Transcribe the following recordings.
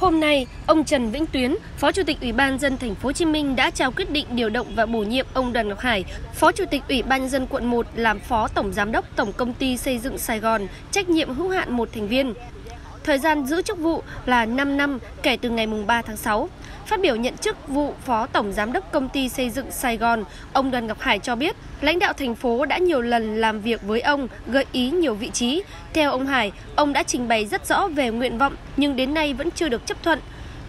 Hôm nay, ông Trần Vĩnh Tuyến, Phó Chủ tịch Ủy ban dân thành phố Hồ Chí Minh đã trao quyết định điều động và bổ nhiệm ông Đoàn Ngọc Hải, Phó Chủ tịch Ủy ban dân quận 1 làm Phó Tổng giám đốc Tổng công ty xây dựng Sài Gòn, trách nhiệm hữu hạn một thành viên. Thời gian giữ chức vụ là 5 năm kể từ ngày 3 tháng 6. Phát biểu nhận chức vụ Phó Tổng Giám đốc Công ty Xây dựng Sài Gòn, ông Đoàn Ngọc Hải cho biết, lãnh đạo thành phố đã nhiều lần làm việc với ông, gợi ý nhiều vị trí. Theo ông Hải, ông đã trình bày rất rõ về nguyện vọng nhưng đến nay vẫn chưa được chấp thuận,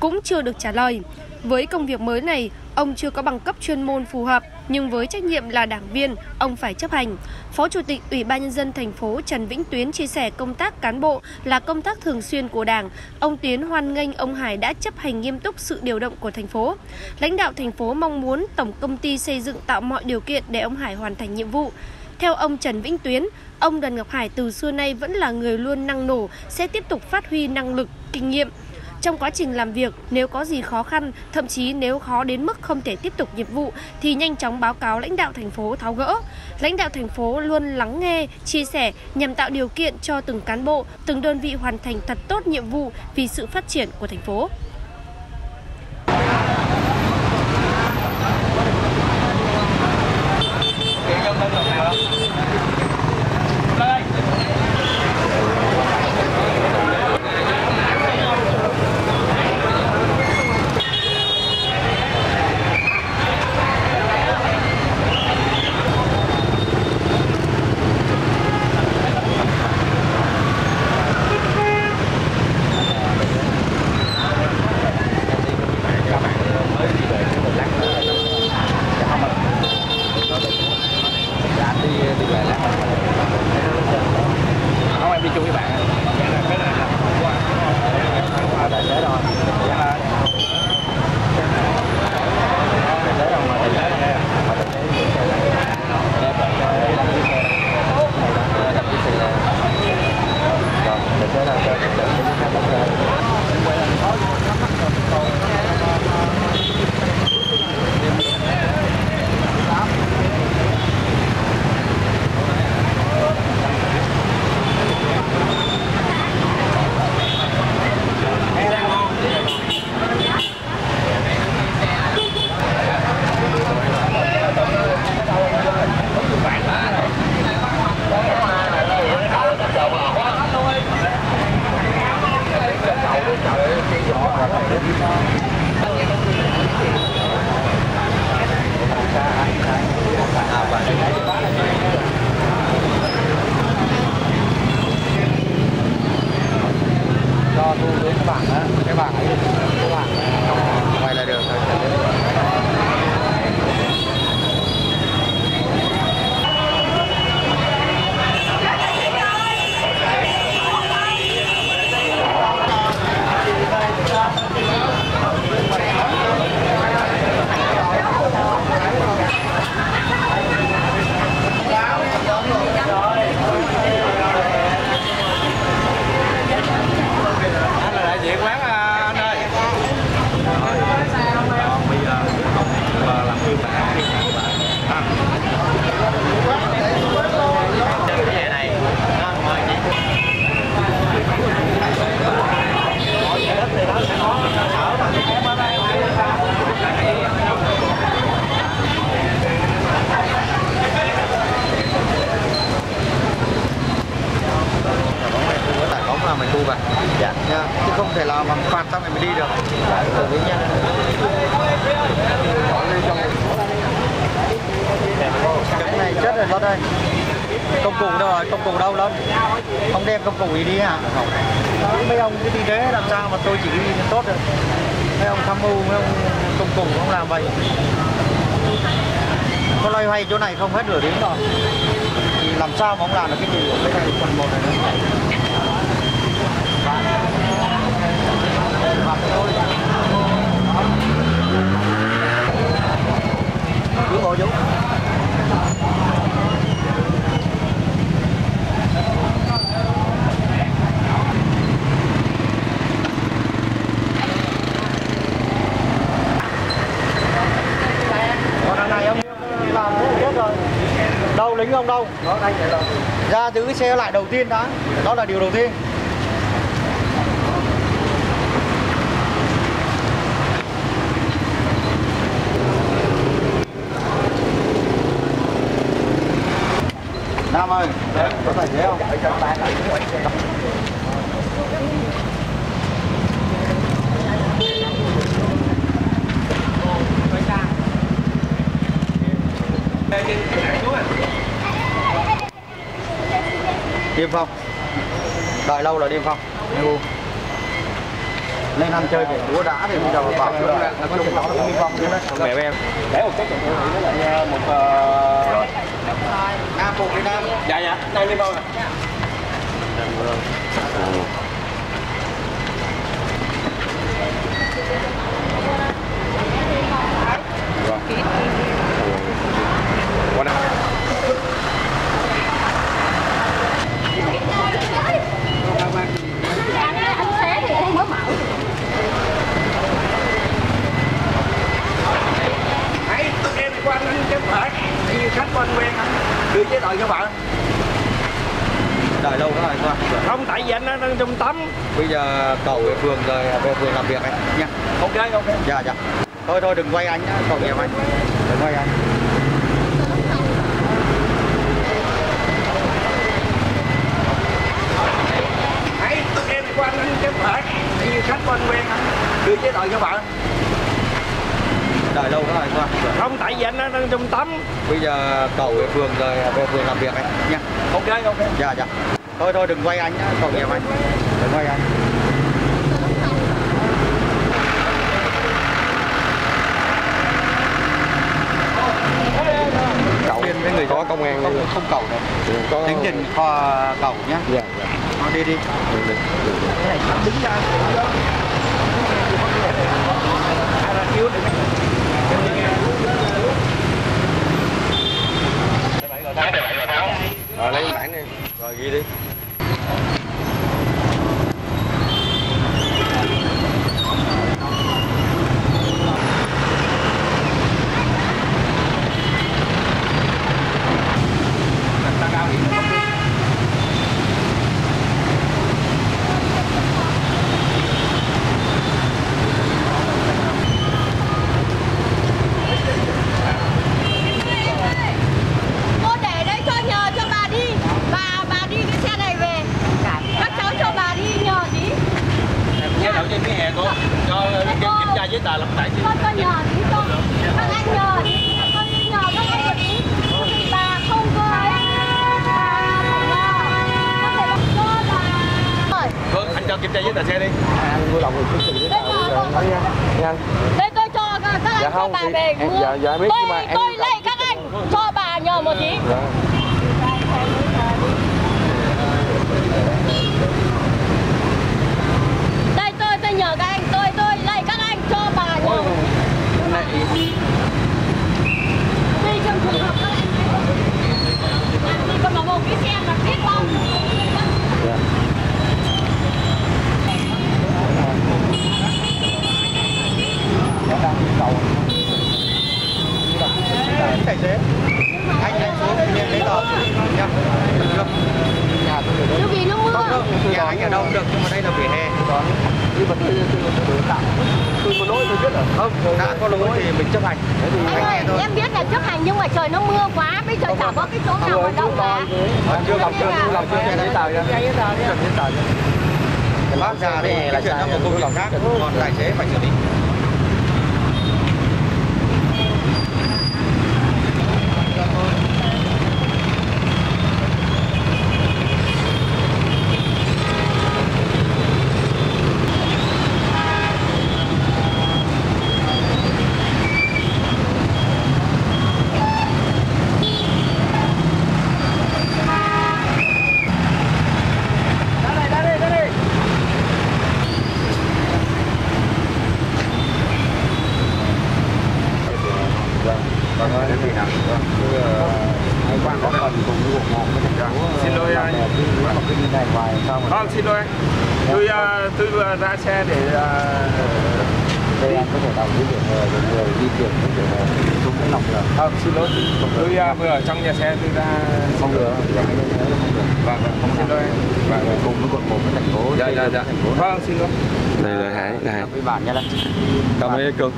cũng chưa được trả lời. Với công việc mới này, ông chưa có bằng cấp chuyên môn phù hợp, nhưng với trách nhiệm là đảng viên, ông phải chấp hành. Phó Chủ tịch Ủy ban nhân dân thành phố Trần Vĩnh Tuyến chia sẻ công tác cán bộ là công tác thường xuyên của Đảng. Ông Tuyến hoan nghênh ông Hải đã chấp hành nghiêm túc sự điều động của thành phố. Lãnh đạo thành phố mong muốn tổng công ty xây dựng tạo mọi điều kiện để ông Hải hoàn thành nhiệm vụ. Theo ông Trần Vĩnh Tuyến, ông Đoàn Ngọc Hải từ xưa nay vẫn là người luôn năng nổ, sẽ tiếp tục phát huy năng lực, kinh nghiệm, trong quá trình làm việc, nếu có gì khó khăn, thậm chí nếu khó đến mức không thể tiếp tục nhiệm vụ thì nhanh chóng báo cáo lãnh đạo thành phố tháo gỡ. Lãnh đạo thành phố luôn lắng nghe, chia sẻ nhằm tạo điều kiện cho từng cán bộ, từng đơn vị hoàn thành thật tốt nhiệm vụ vì sự phát triển của thành phố. không em đi chung với bạn cái này là qua qua tài xế rồi tài xế rồi mà tài xế này mà tài xế nhiều xe này em đăng ký xe đăng ký xe rồi tài xế đang cho cái trận cái khách đăng ký cho thu đến cái bảng á cái bảng ấy cái bảng quay là được rồi anh là đại diện quán à, anh ơi còn bây giờ không và làm phiên bản phiên bản của bạn à. cái về này đó, mời chị tại bóng là mình thu vào dạ nha chứ không thể là bằng phạt xong rồi mới đi được dạ từ với nha cái ơi công cụ đâu rồi? Công cụ đâu lớn không đem công cụ gì đi hả? Không mấy ông cứ đi thế làm sao mà tôi chỉ đi tốt được. Mấy ông tham mưu mấy ông công cụ không làm vậy. Có loay hoay chỗ này không hết nửa tiếng rồi thì làm sao mà ông làm được cái gì? Cái này phần một này. nữa lính ông đâu. Đó, anh là... ra giữ xe lại đầu tiên đã. Đó là điều đầu tiên. Nam ơi, có tài xế không? Điêm Phong Đợi lâu là Điêm Phong EU Lên ăn chơi để búa đá thì bây giờ bảo là là chung nó cũng Điêm Phong chứ đấy mẹ em để một cái chỗ với lại một Nam Phục đi Nam dạ dạ đây đi bao nè Qua đây. Hãy em qua anh chấm phải Như khách con quen anh Đưa chế độ cho bạn Đợi lâu đó rồi qua Không tại vì anh đang trong tắm. Bây giờ cầu về phường rồi về phường làm việc ấy. Nha. Ok ok. Dạ dạ. Thôi thôi đừng quay anh nhá, cầu nghiệp anh Đừng quay anh. Hãy em qua anh chấm phải Như khách con quen anh. Đưa chế độ cho bạn Đợi lâu đó rồi qua. Không tại vì anh đang trong tắm. Bây giờ cầu về phường rồi về phường làm việc ấy. Nha. Ok ok. Dạ dạ. Thôi thôi đừng quay anh nhá, cầu nghiệp anh quay Tiên với người có công an không, không cầu đâu có Tính tiền kho cầu nhá dạ dạ. Nó đi đi. Đứng ra Hay là kêu để rồi lấy bản đi. Rồi ghi đi Cô để đấy cho nhờ cho bà đi Bà bà đi cái xe này về Các cháu cho bà đi nhờ tí chế độ trên cái hè cô cho kiểm kiểm tra giấy tờ lập tại Con cho nhờ tí cho Các anh nhờ tí Con đi nhờ các anh một tí Thì bà không có ấy Bà không nhờ Có thể là cho bà Rồi, vâng anh cho kiểm tra giấy tờ xe đi Đây nhờ con Đây tôi cho các anh cho bà về em- dạ- dạ biết, Tôi, mà em- tôi lấy các anh cho bà nhờ một tí. Đây tôi tôi nhờ các anh tôi tôi lấy các anh cho bà nhờ một tí Tùy trong trường hợp các anh Thì còn có một cái xe mà biết không Tài xế Anh anh xuống nhận giấy tờ nha Được Nhà tôi ở đâu Chứ vì nó mưa Không đâu, nhà anh ở đâu cũng được nhưng mà đây là vỉa hè. Nhưng mà tôi tôi tạo tôi có lỗi tôi biết rồi. Không, đã có lỗi thì mình chấp hành. Anh Anh nghe ơi, thôi. em biết là chấp hành nhưng mà trời nó mưa quá Bây giờ chả có cái chỗ nào mà đậu cả. Ờ, Chưa làm chưa làm chưa. Giấy tờ ra giấy tờ giấy tờ Bác già thì cái chuyện đó một công việc khác. Còn tài xế phải xử lý Xin lỗi anh Vâng xin lỗi anh Tôi uh, tôi vừa ra xe để uh, Đây anh có thể đọc cái vỉa hè rồi người di chuyển cái vỉa hè Chúng cái lòng là Vâng, xin lỗi. Tôi à, vừa ở trong nhà xe tôi ra không được Vâng, Vâng, không xin lỗi. Vâng, cùng với quận một với thành phố Dạ, dạ, dạ. thành phố Vâng, xin lỗi. đây là hải là hải Biên bản nha đây cảm ơn anh cường